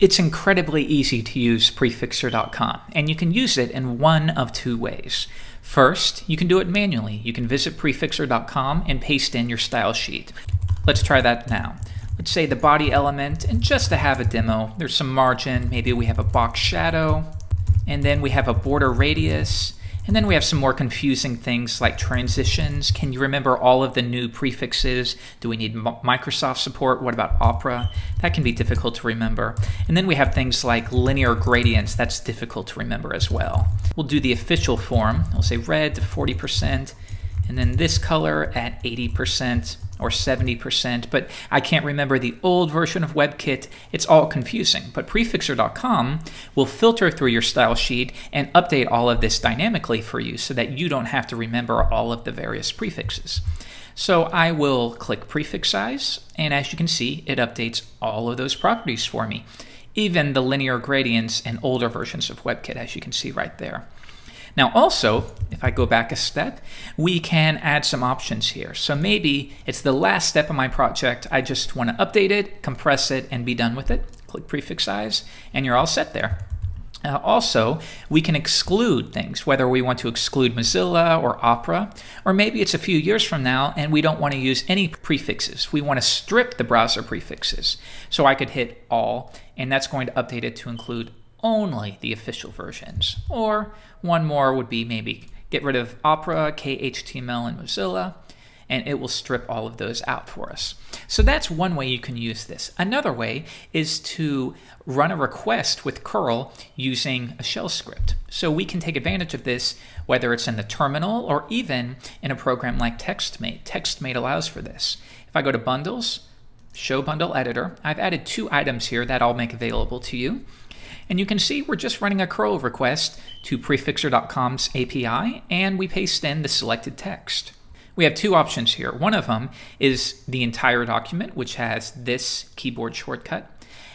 It's incredibly easy to use prefixr.com, and you can use it in one of two ways. First, you can do it manually. You can visit prefixr.com and paste in your style sheet. Let's try that now. Let's say the body element, and just to have a demo, there's some margin, maybe we have a box shadow, and then we have a border radius, and then we have some more confusing things like transitions. Can you remember all of the new prefixes? Do we need Microsoft support? What about Opera? That can be difficult to remember. And then we have things like linear gradients. That's difficult to remember as well. We'll do the official form. We'll say red to 40%, and then this color at 80% or 70%, but I can't remember the old version of WebKit. It's all confusing. But prefixr.com will filter through your style sheet and update all of this dynamically for you so that you don't have to remember all of the various prefixes. So I will click Prefixize, and as you can see, it updates all of those properties for me, even the linear gradients and older versions of WebKit, as you can see right there. Now also, if I go back a step, we can add some options here. So maybe it's the last step of my project. I just want to update it, compress it, and be done with it. Click Prefixize, and you're all set there. Uh, also, we can exclude things, whether we want to exclude Mozilla or Opera, or maybe it's a few years from now and we don't want to use any prefixes. We want to strip the browser prefixes. So I could hit all, and that's going to update it to include only the official versions. Or one more would be maybe get rid of Opera, KHTML, and Mozilla, and it will strip all of those out for us. So that's one way you can use this. Another way is to run a request with curl using a shell script. So we can take advantage of this whether it's in the terminal or even in a program like TextMate. TextMate allows for this. If I go to Bundles, Show Bundle Editor, I've added two items here that I'll make available to you. And you can see we're just running a curl request to prefixr.com's API, and we paste in the selected text. We have two options here. One of them is the entire document, which has this keyboard shortcut.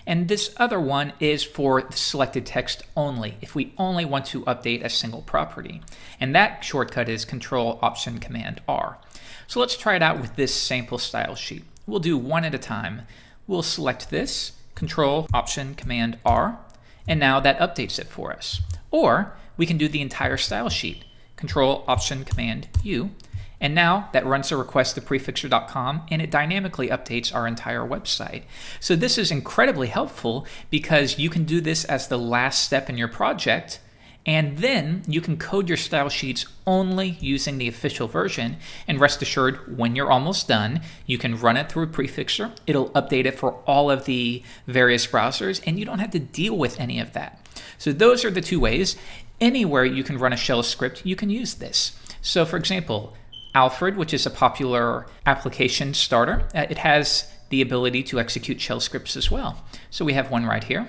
And this other one is for the selected text only, if we only want to update a single property. And that shortcut is Control Option Command R. So let's try it out with this sample style sheet. We'll do one at a time. We'll select this, Control Option Command R, and now that updates it for us. Or we can do the entire style sheet, Control Option Command U, and now that runs a request to prefixr.com and it dynamically updates our entire website. So this is incredibly helpful because you can do this as the last step in your project and then you can code your style sheets only using the official version. And rest assured, when you're almost done, you can run it through Prefixr. It'll update it for all of the various browsers, and you don't have to deal with any of that. So those are the two ways. Anywhere you can run a shell script, you can use this. So for example, Alfred, which is a popular application starter, uh, it has the ability to execute shell scripts as well. So we have one right here.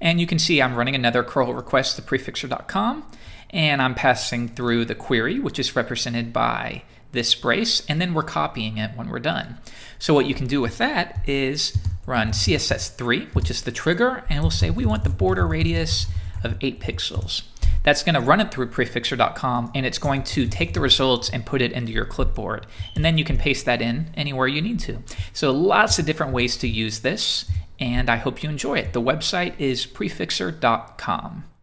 And you can see I'm running another curl request to prefixr.com, and I'm passing through the query, which is represented by this brace, and then we're copying it when we're done. So what you can do with that is run CSS3, which is the trigger, and we'll say we want the border radius of 8 pixels. That's going to run it through prefixr.com, and it's going to take the results and put it into your clipboard. And then you can paste that in anywhere you need to. So lots of different ways to use this, and I hope you enjoy it. The website is prefixr.com.